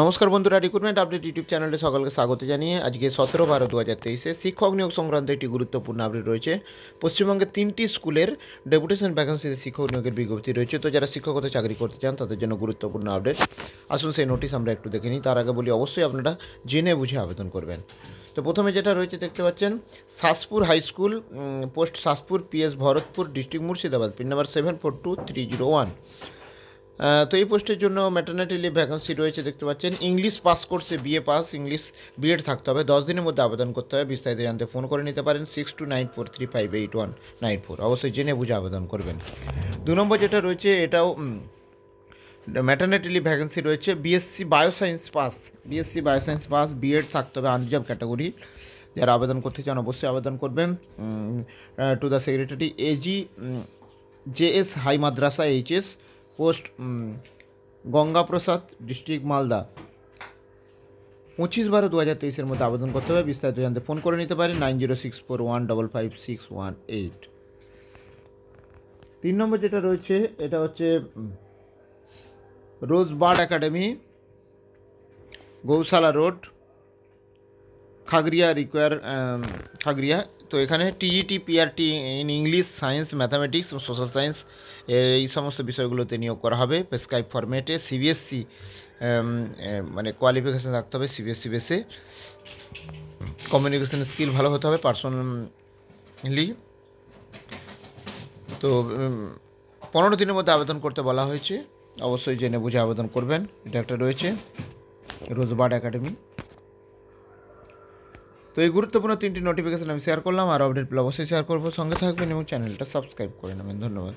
নমস্কার বন্ধুরা recruitment update YouTube চ্যানেলে সকলকে স্বাগত জানিয়ে আজকে সতেরো বারো দু হাজার তেইশে শিক্ষক নিয়োগ সংক্রান্ত একটি গুরুত্বপূর্ণ আপডেট রয়েছে। পশ্চিমবঙ্গের তিনটি স্কুলের ডেপুটেশন ভ্যাকেন্সিতে শিক্ষক নিয়োগের বিজ্ঞপ্তি রয়েছে। তো যারা শিক্ষকতা চাকরি করতে চান, তাদের জন্য গুরুত্বপূর্ণ আপডেট আসুন সেই নোটিশ আমরা একটু দেখে নিই। তার আগে বলি, অবশ্যই আপনারা জেনে বুঝে আবেদন করবেন। তো প্রথমে যেটা রয়েছে, দেখতে পাচ্ছেন Saspur high school post Saspur PS Bharatpur, district Murshidabad, pin number seven four two three zero one তো এই পোস্টের জন্য ম্যাটার্নিটি লিভ ভ্যাকেন্সি রয়েছে, দেখতে পাচ্ছেন। ইংলিশ পাস কোর্সে বিএ পাস ইংলিশ বিএড থাকতে হবে। দশ দিনের মধ্যে আবেদন করতে হবে, বিস্তারিত জানতে ফোন করে নিতে পারেন six two nine four three five eight one nine four অবশ্যই জেনে বুঝে আবেদন করবেন। দু নম্বর যেটা রয়েছে, এটাও ম্যাটার্নিটি লিভ ভ্যাকেন্সি রয়েছে। BSc bioscience pass BSc bioscience pass BEd থাকতে হবে আনরিজার্ভ ক্যাটাগরি যারা আবেদন করতে চান, অবশ্যই আবেদন করবেন। To the secretary AG JS high Madrasa HS post Gangaprasad, district Malda. পঁচিশ বারো দু হাজার তেইশের মধ্যে আবেদন করতে হবে। বিস্তারিত জানতে ফোন করে নিতে পারেন nine zero six four one double five six one eight. তিন নম্বর যেটা রয়েছে, এটা হচ্ছে Rosebird academy, Gaushala road, Khagria require Khagria তো এখানে TET PRT in English science mathematics social science এই সমস্ত বিষয়গুলোতে নিয়োগ করা হবে। প্রেসক্রাইব ফরম্যাটে সিবিএসসি মানে কোয়ালিফিকেশান রাখতে হবে সিবিএসসি বেসে কমিউনিকেশন স্কিল ভালো হতে হবে পার্সোনালি তো পনেরো দিনের মধ্যে আবেদন করতে বলা হয়েছে। অবশ্যই জেনে বুঝে আবেদন করবেন। এটা একটা রয়েছে। Rosebird academy. তো এই গুরুত্বপূর্ণ তিনটি নোটিফিকেশান আমি শেয়ার করলাম, আর আপডেট অবশ্যই শেয়ার করব। সঙ্গে থাকবেন এবং চ্যানেলটা সাবস্ক্রাইব করে নেবেন। ধন্যবাদ।